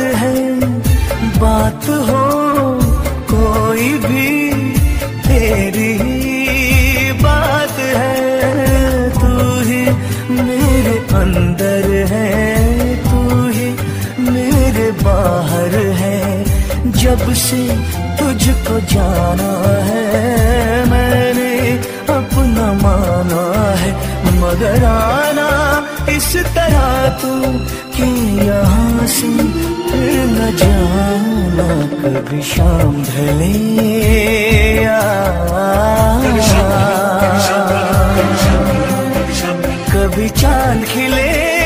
है, बात हो कोई भी, तेरी बात है। तू ही मेरे अंदर है, तू ही मेरे बाहर है। जब से तुझको जाना है, मैंने अपना माना है। मगर आना इस तरह तू कि यहाँ से कभी शाम ढले कभी चाँद खिले